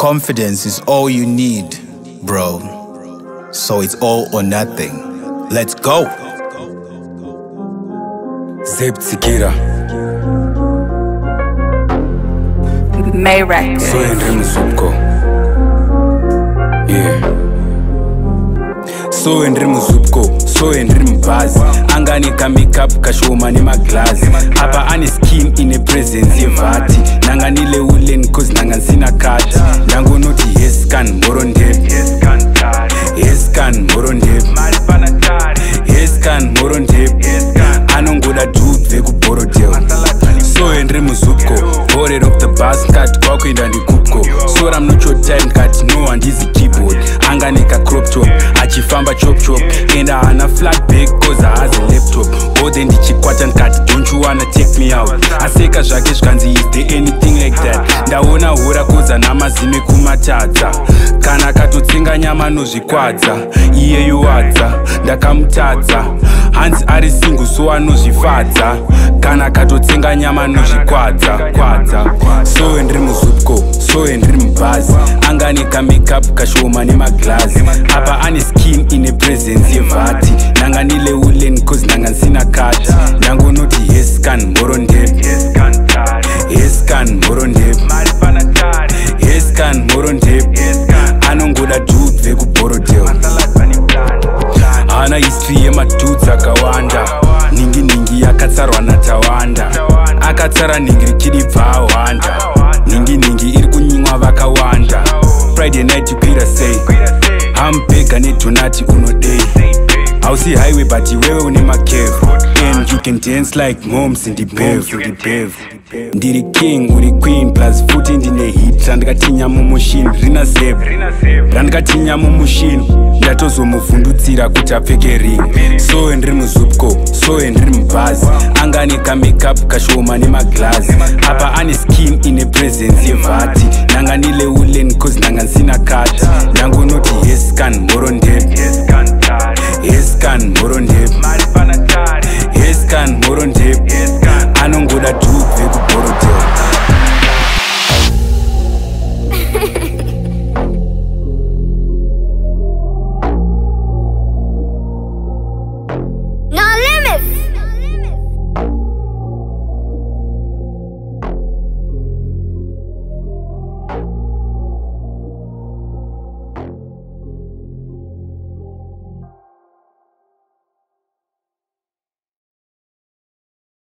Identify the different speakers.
Speaker 1: Confidence is all you need, bro. So it's all or nothing. Let's go. Zeb Tsikira. Mayrek. So Henry Musubko. Yeah so ndiri muzupco so ndiri mubhazi anga nekamakeup kashoma nemaglazi apa ane skim ine presensi yevhati yeskan moro ndepyeskan moro ndep anongoda dudze kuborodel so henri muzupko vorer of the bus nkati kwakuenda ndikupko sora mnochotime nkati no handizi keyboard anganeka croptop achifamba chopchop enda hana flatback kaze haazi laptop othe ndichikwata nkati wanna take me out aseka zvake zvikanzi is there anything like that ndaona hura kodza namazime kumatadza kana akatotsenga nyama anozvikwadza iyeyo wadza ndakamutadza hanzi ari singu so anozvifadza kana akatotsenga nyama anozvikwadza kwadza soe ndiri muzupco soe ndiri mubhazi angane kamakeup kashoma nemaglazi apa ane skin ine presence yevhati nanganilewu kan moro ndepi yes kan moro ndepi anongoda dudes vekuborodel haana histri yematudes akawanda ninginingi yakatsarwa natawanda akatsara ningiri chidi bvaawanda ninginingi iri kunyimwa vakawanda friday night kwira sei hambega nedonati unodei hausi highway but iwewe une makevu and you can dance like moms ndibhevu ndibhevu ndiri king uri queen plus futi ndine hit randikatinya mumushini rina zeb randikatinya mumushini ndatozomuvhundutsira kuti apfeke ring soe ndiri muzupco soe ndiri mubhazi anga ane kamakeup kashoma nemaglazi apa ane skin ine presence yevati nanga nileulen cause nanga ndisina kati nangunoti yescan moronde